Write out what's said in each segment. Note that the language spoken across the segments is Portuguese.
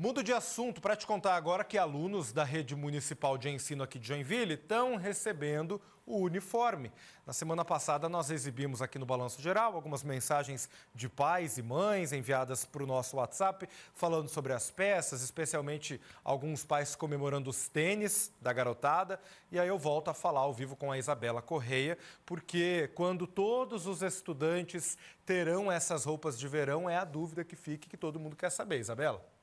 Mudo de assunto para te contar agora que alunos da rede municipal de ensino aqui de Joinville estão recebendo o uniforme. Na semana passada, nós exibimos aqui no Balanço Geral algumas mensagens de pais e mães enviadas para o nosso WhatsApp, falando sobre as peças, especialmente alguns pais comemorando os tênis da garotada. E aí eu volto a falar ao vivo com a Isabela Correia, porque quando todos os estudantes terão essas roupas de verão, é a dúvida que fica que todo mundo quer saber. Isabela?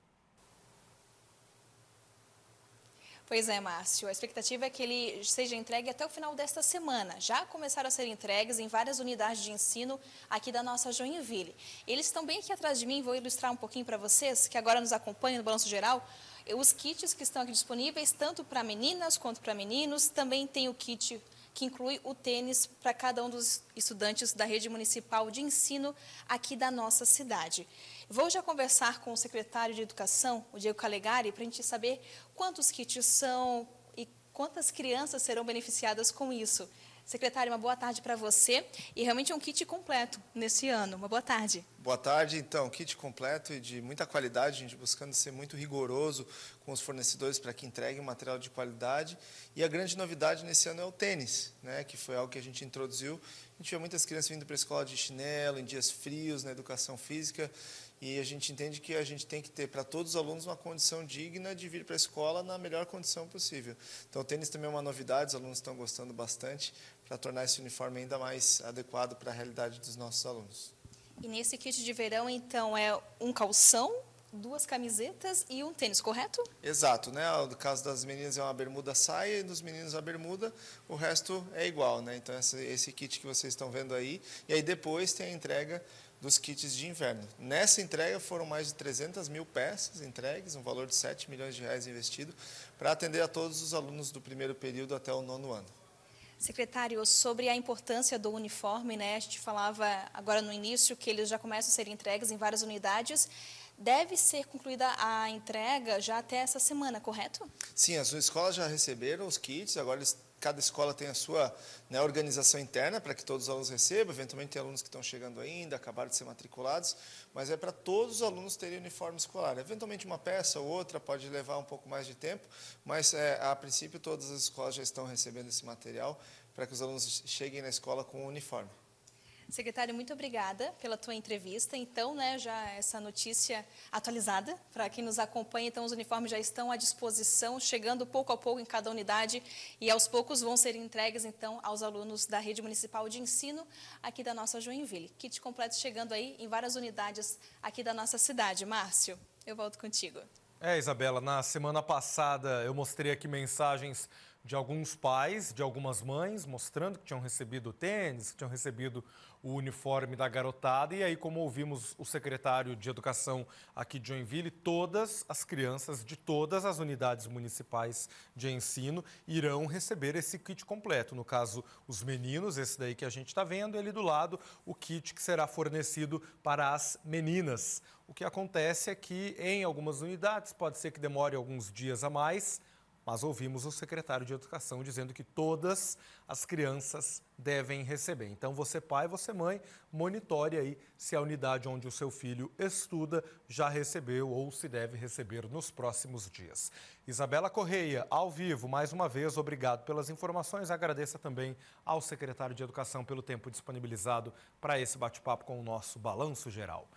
Pois é, Márcio. A expectativa é que ele seja entregue até o final desta semana. Já começaram a ser entregues em várias unidades de ensino aqui da nossa Joinville. Eles estão bem aqui atrás de mim, vou ilustrar um pouquinho para vocês, que agora nos acompanham no Balanço Geral. Os kits que estão aqui disponíveis, tanto para meninas quanto para meninos. Também tem o kit que inclui o tênis para cada um dos estudantes da rede municipal de ensino aqui da nossa cidade. Vou já conversar com o secretário de Educação, o Diego Calegari, para a gente saber quantos kits são e quantas crianças serão beneficiadas com isso. Secretário, uma boa tarde para você. E realmente é um kit completo nesse ano. Uma boa tarde. Boa tarde. Então, kit completo e de muita qualidade, a gente buscando ser muito rigoroso com os fornecedores para que entreguem material de qualidade. E a grande novidade nesse ano é o tênis, né, que foi algo que a gente introduziu. A gente vê muitas crianças vindo para a escola de chinelo, em dias frios, na educação física. E a gente entende que a gente tem que ter para todos os alunos uma condição digna de vir para a escola na melhor condição possível. Então, o tênis também é uma novidade, os alunos estão gostando bastante para tornar esse uniforme ainda mais adequado para a realidade dos nossos alunos. E nesse kit de verão, então, é um calção, duas camisetas e um tênis, correto? Exato, né? No caso das meninas é uma bermuda saia e dos meninos a bermuda, o resto é igual, né? Então esse, esse kit que vocês estão vendo aí, e aí depois tem a entrega dos kits de inverno. Nessa entrega foram mais de 300 mil peças entregues, um valor de 7 milhões de reais investido, para atender a todos os alunos do primeiro período até o nono ano. Secretário, sobre a importância do uniforme, né? A gente falava agora no início que eles já começam a ser entregues em várias unidades. Deve ser concluída a entrega já até essa semana, correto? Sim, as escolas já receberam os kits, agora eles cada escola tem a sua né, organização interna para que todos os alunos recebam. Eventualmente tem alunos que estão chegando ainda, acabaram de ser matriculados, mas é para todos os alunos terem uniforme escolar. Eventualmente uma peça ou outra pode levar um pouco mais de tempo, mas é, a princípio todas as escolas já estão recebendo esse material para que os alunos cheguem na escola com o uniforme. Secretário, muito obrigada pela tua entrevista. Então, né, já essa notícia atualizada para quem nos acompanha. Então, os uniformes já estão à disposição, chegando pouco a pouco em cada unidade e aos poucos vão ser entregues então aos alunos da rede municipal de ensino aqui da nossa Joinville. Kit completo chegando aí em várias unidades aqui da nossa cidade. Márcio, eu volto contigo. É, Isabela, na semana passada eu mostrei aqui mensagens de alguns pais, de algumas mães, mostrando que tinham recebido tênis, que tinham recebido o uniforme da garotada. E aí, como ouvimos o secretário de Educação aqui de Joinville, todas as crianças de todas as unidades municipais de ensino irão receber esse kit completo. No caso, os meninos, esse daí que a gente está vendo, ele do lado, o kit que será fornecido para as meninas. O que acontece é que em algumas unidades, pode ser que demore alguns dias a mais, mas ouvimos o secretário de Educação dizendo que todas as crianças devem receber. Então, você pai, você mãe, monitore aí se a unidade onde o seu filho estuda já recebeu ou se deve receber nos próximos dias. Isabela Correia, ao vivo, mais uma vez, obrigado pelas informações. Agradeça também ao secretário de Educação pelo tempo disponibilizado para esse bate-papo com o nosso Balanço Geral.